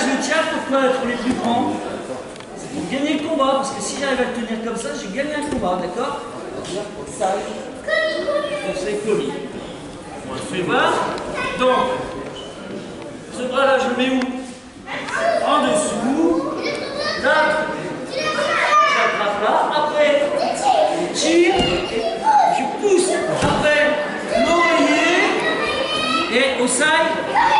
je le tiens pourquoi Pour les plus grands. C'est pour gagner le combat, parce que si j'arrive à le tenir comme ça, j'ai gagné un combat, d'accord Ça, c'est commis. On le fait voir. Donc, ce bras-là, je le mets où En dessous. Là, j'attrape là. Après, je tire. Je pousse. Après, l'oreiller. Et au side.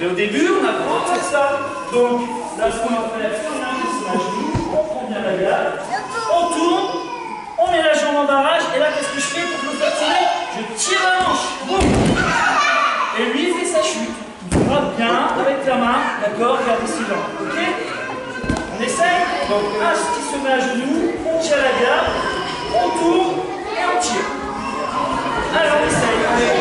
Et au début, on apprend faire ça. Donc, là, ce qu'on va faire, on a un genou, on prend bien la garde, on tourne, on met la jambe en barrage, et là, qu'est-ce que je fais pour le faire tirer? Je tire la manche. Boum et lui il fait sa chute. Il bien avec la main, d'accord Regardez silent. Ok? On essaye Donc H qui se met à genoux, on tire la garde, on tourne et on tire. Alors on essaye.